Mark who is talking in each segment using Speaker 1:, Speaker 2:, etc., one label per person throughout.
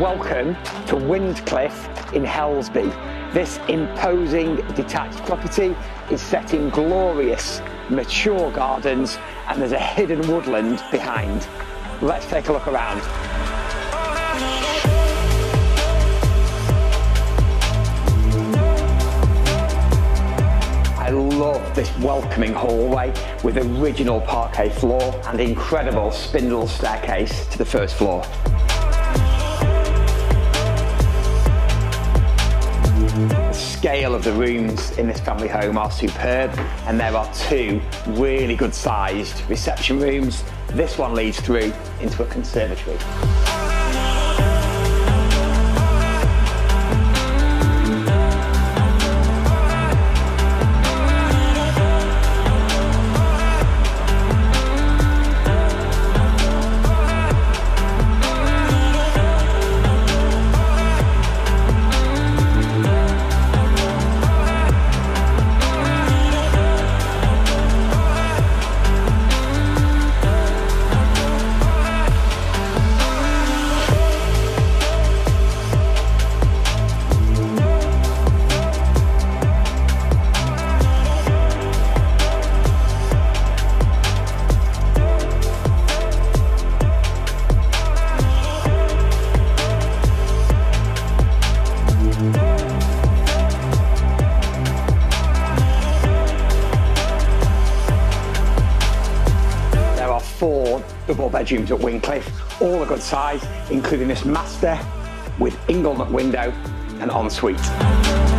Speaker 1: welcome to Windcliffe in Helsby. This imposing detached property is set in glorious, mature gardens and there's a hidden woodland behind. Let's take a look around. I love this welcoming hallway with original parquet floor and incredible spindle staircase to the first floor. Scale of the rooms in this family home are superb and there are two really good sized reception rooms. This one leads through into a conservatory. Four double bedrooms at Windcliffe, all a good size, including this master with ingle window and ensuite.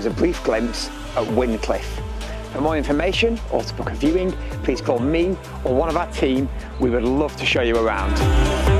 Speaker 1: Was a brief glimpse at Windcliffe. For more information or to book a viewing, please call me or one of our team. We would love to show you around.